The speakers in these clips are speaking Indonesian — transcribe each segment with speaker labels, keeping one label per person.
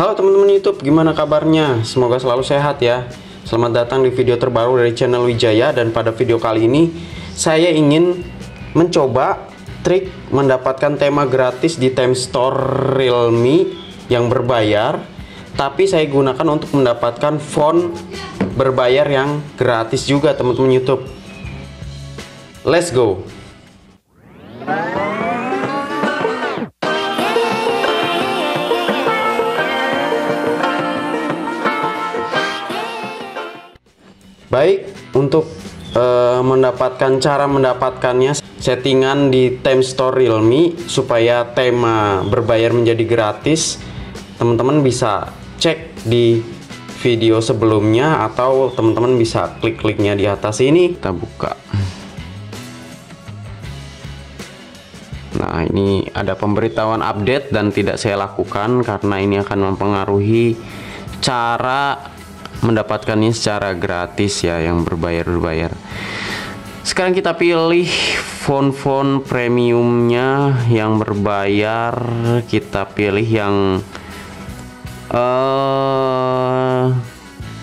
Speaker 1: Halo teman-teman YouTube, gimana kabarnya? Semoga selalu sehat ya. Selamat datang di video terbaru dari channel Wijaya dan pada video kali ini saya ingin mencoba trik mendapatkan tema gratis di time store Realme yang berbayar tapi saya gunakan untuk mendapatkan font berbayar yang gratis juga teman-teman YouTube. Let's go. Baik, untuk uh, mendapatkan cara mendapatkannya settingan di time store Realme supaya tema berbayar menjadi gratis teman-teman bisa cek di video sebelumnya atau teman-teman bisa klik linknya di atas ini. Kita buka. Nah ini ada pemberitahuan update dan tidak saya lakukan karena ini akan mempengaruhi cara mendapatkannya secara gratis ya yang berbayar-berbayar. Sekarang kita pilih font-font premiumnya yang berbayar. Kita pilih yang uh,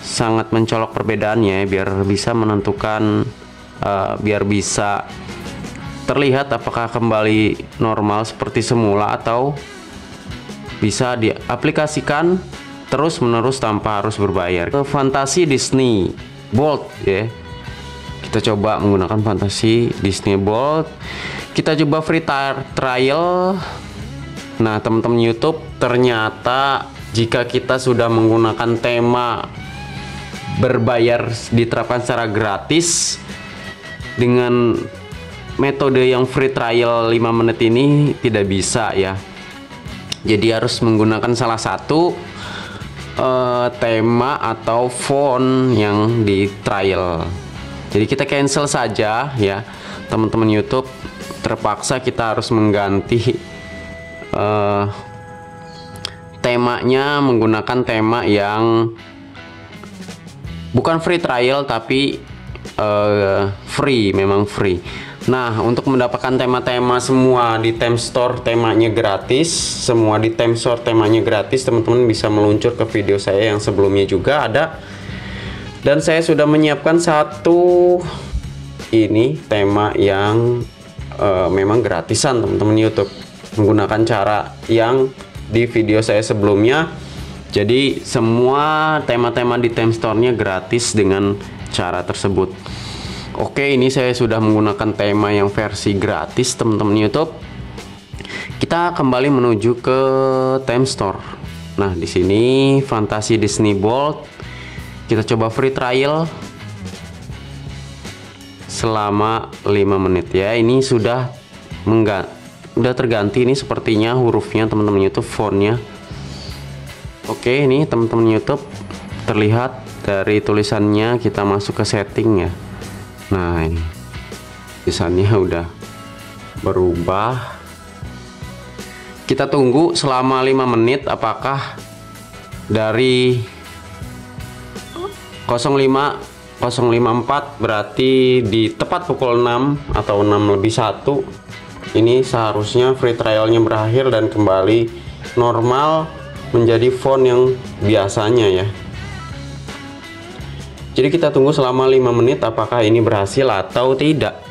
Speaker 1: sangat mencolok perbedaannya biar bisa menentukan uh, biar bisa terlihat apakah kembali normal seperti semula atau bisa diaplikasikan terus menerus tanpa harus berbayar. Ke fantasi Disney Bold ya. Kita coba menggunakan fantasi Disney Bold kita coba free trial. Nah teman-teman YouTube ternyata jika kita sudah menggunakan tema berbayar diterapkan secara gratis dengan metode yang free trial 5 menit ini tidak bisa ya. Jadi harus menggunakan salah satu uh, tema atau font yang di trial. Jadi kita cancel saja ya teman-teman YouTube. Terpaksa kita harus mengganti uh, temanya menggunakan tema yang bukan free trial tapi uh, free memang free Nah, untuk mendapatkan tema-tema semua di Time Store temanya gratis, semua di Time Store temanya gratis, teman-teman bisa meluncur ke video saya yang sebelumnya juga ada. Dan saya sudah menyiapkan satu ini tema yang uh, memang gratisan teman-teman YouTube menggunakan cara yang di video saya sebelumnya. Jadi semua tema-tema di Time Store-nya gratis dengan cara tersebut. Oke, ini saya sudah menggunakan tema yang versi gratis, teman-teman YouTube. Kita kembali menuju ke Time Store. Nah, di sini Fantasi Disney Bolt. Kita coba free trial selama 5 menit ya. Ini sudah mengga udah terganti ini sepertinya hurufnya teman-teman YouTube fontnya. Oke, ini teman-teman YouTube terlihat dari tulisannya kita masuk ke setting ya nah tulisannya udah berubah. Kita tunggu selama 5 menit apakah dari 05 054 berarti di tepat pukul 6 atau 6 lebih 1 ini seharusnya free trialnya berakhir dan kembali normal menjadi font yang biasanya ya jadi kita tunggu selama 5 menit apakah ini berhasil atau tidak.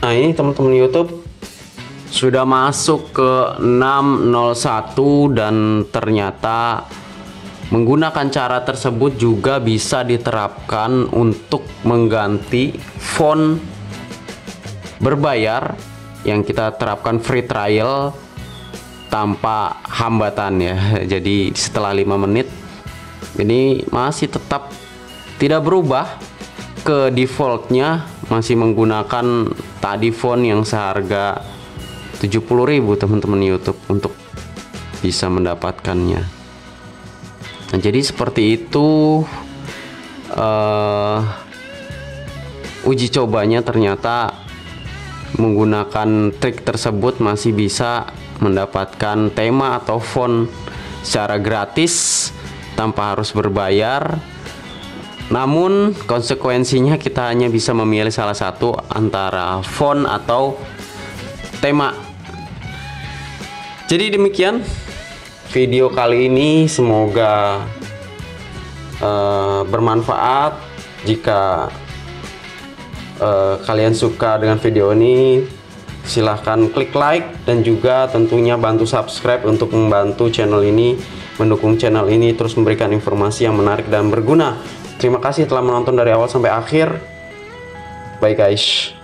Speaker 1: Nah ini teman-teman YouTube sudah masuk ke 601 dan ternyata menggunakan cara tersebut juga bisa diterapkan untuk mengganti font berbayar yang kita terapkan free trial tanpa hambatan ya. Jadi setelah lima menit ini masih tetap tidak berubah ke defaultnya masih menggunakan tadi font yang seharga 70.000 teman-teman YouTube untuk bisa mendapatkannya. Nah, jadi seperti itu uh, uji cobanya ternyata menggunakan trik tersebut masih bisa mendapatkan tema atau font secara gratis tanpa harus berbayar. Namun konsekuensinya kita hanya bisa memilih salah satu antara font atau tema. Jadi demikian video kali ini. Semoga uh, bermanfaat. Jika uh, kalian suka dengan video ini silahkan klik like dan juga tentunya bantu subscribe untuk membantu channel ini mendukung channel ini terus memberikan informasi yang menarik dan berguna terima kasih telah menonton dari awal sampai akhir. Bye guys